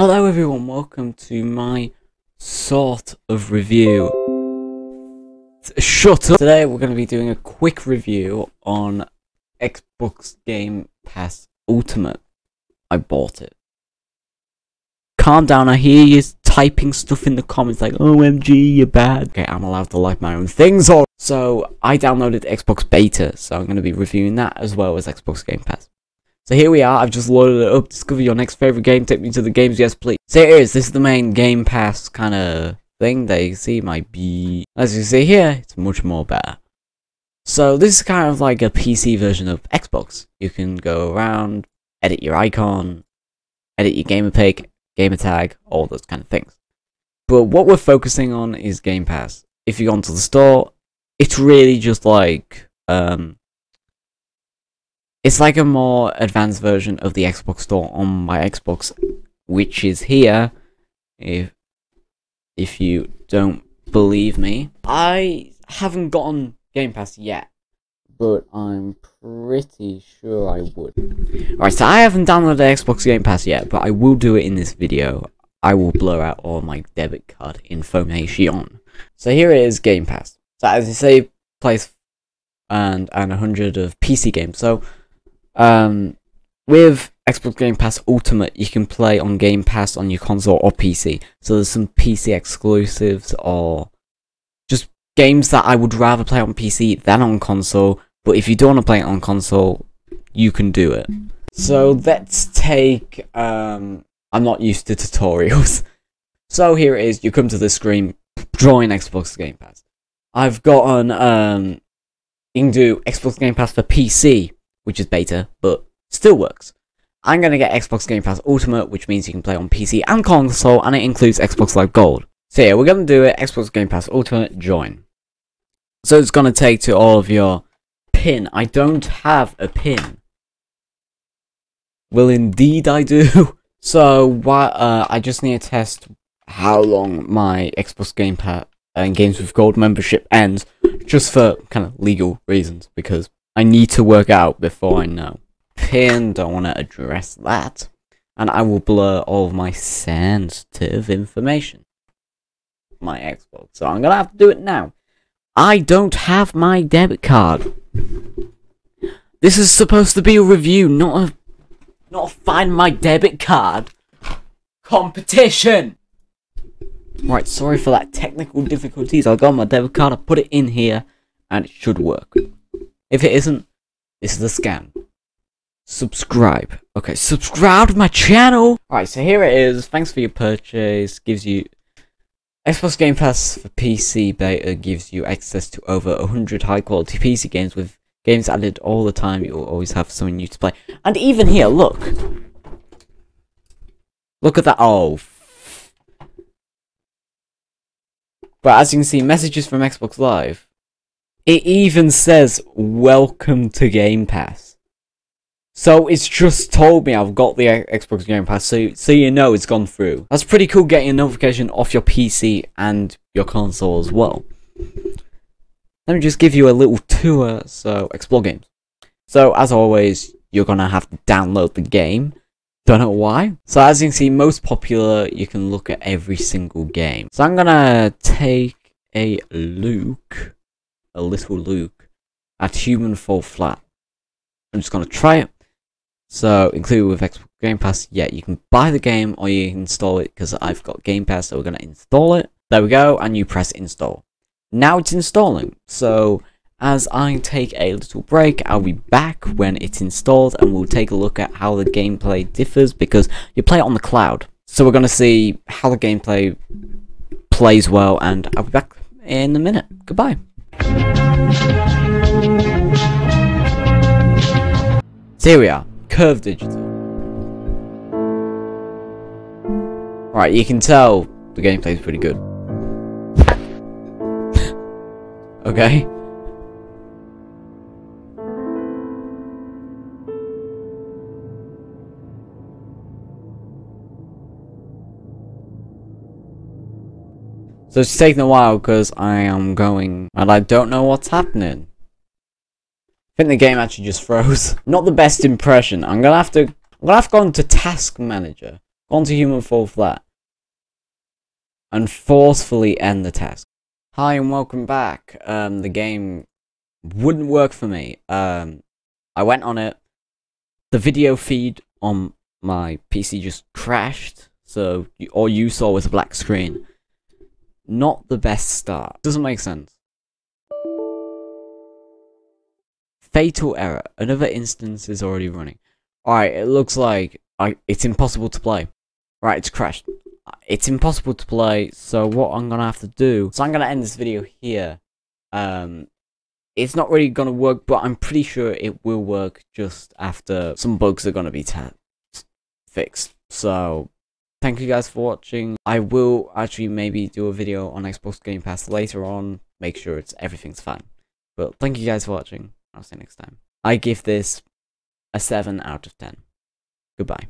Hello everyone, welcome to my sort of review. Shut up! Today we're going to be doing a quick review on Xbox Game Pass Ultimate. I bought it. Calm down, I hear you typing stuff in the comments like, OMG, you're bad. Okay, I'm allowed to like my own things So, I downloaded Xbox Beta, so I'm going to be reviewing that as well as Xbox Game Pass. So here we are, I've just loaded it up, discover your next favourite game, take me to the games, yes please. So here it is, this is the main Game Pass kind of thing that you see might be, as you see here, it's much more better. So this is kind of like a PC version of Xbox. You can go around, edit your icon, edit your gamerpic, gamer tag, all those kind of things. But what we're focusing on is Game Pass. If you go onto the store, it's really just like, um, it's like a more advanced version of the Xbox Store on my Xbox, which is here. If if you don't believe me, I haven't gotten Game Pass yet, but I'm pretty sure I would. Right, so I haven't downloaded Xbox Game Pass yet, but I will do it in this video. I will blur out all my debit card information. So here it is, Game Pass. So as you say, plays and and 100 of PC games. So um, with Xbox Game Pass Ultimate, you can play on Game Pass on your console or PC. So there's some PC exclusives or just games that I would rather play on PC than on console. But if you don't want to play it on console, you can do it. So let's take. Um, I'm not used to tutorials. So here it is. You come to the screen, join Xbox Game Pass. I've gotten. Um, you can do Xbox Game Pass for PC which is beta, but still works. I'm going to get Xbox Game Pass Ultimate, which means you can play on PC and console, and it includes Xbox Live Gold. So yeah, we're going to do it, Xbox Game Pass Ultimate, join. So it's going to take to all of your pin. I don't have a pin. Well, indeed I do. So, what, uh, I just need to test how long my Xbox Game Pass and Games with Gold membership ends, just for kind of legal reasons, because I need to work out before I know. Pin, don't want to address that. And I will blur all of my sensitive information. My Xbox. So I'm going to have to do it now. I don't have my debit card. This is supposed to be a review, not a... Not a find my debit card. Competition! Right, sorry for that technical difficulties. I got my debit card, I put it in here, and it should work. If it isn't, this is a scam. Subscribe. Okay, subscribe to my channel! Alright, so here it is. Thanks for your purchase. Gives you... Xbox Game Pass for PC beta gives you access to over 100 high quality PC games with games added all the time. You'll always have something new to play. And even here, look! Look at that. Oh. But as you can see, messages from Xbox Live. It even says, welcome to Game Pass. So it's just told me I've got the Xbox Game Pass, so, so you know it's gone through. That's pretty cool getting a notification off your PC and your console as well. Let me just give you a little tour, so explore games. So as always, you're gonna have to download the game. Don't know why. So as you can see, most popular, you can look at every single game. So I'm gonna take a look a little Luke at Human Fall Flat. I'm just going to try it. So, included with Xbox Game Pass, yeah, you can buy the game or you can install it because I've got Game Pass, so we're going to install it. There we go, and you press install. Now it's installing. So, as I take a little break, I'll be back when it's installed and we'll take a look at how the gameplay differs because you play it on the cloud. So we're going to see how the gameplay plays well and I'll be back in a minute. Goodbye. So here we are, Curve Digital. Right, you can tell the gameplay is pretty good. okay. So it's taking a while because I am going and I don't know what's happening. I think the game actually just froze. Not the best impression. I'm gonna have to I'm gonna have gone to go into Task Manager. Gone to human fall flat. And forcefully end the task. Hi and welcome back. Um, the game wouldn't work for me. Um, I went on it. The video feed on my PC just crashed. So all you saw was a black screen. Not the best start. Doesn't make sense. Fatal error. Another instance is already running. Alright, it looks like I, it's impossible to play. Right, it's crashed. It's impossible to play, so what I'm gonna have to do... So I'm gonna end this video here. Um, it's not really gonna work, but I'm pretty sure it will work just after some bugs are gonna be fixed. So, thank you guys for watching. I will actually maybe do a video on Xbox Game Pass later on. Make sure it's everything's fine. But thank you guys for watching. I'll see you next time. I give this a 7 out of 10. Goodbye.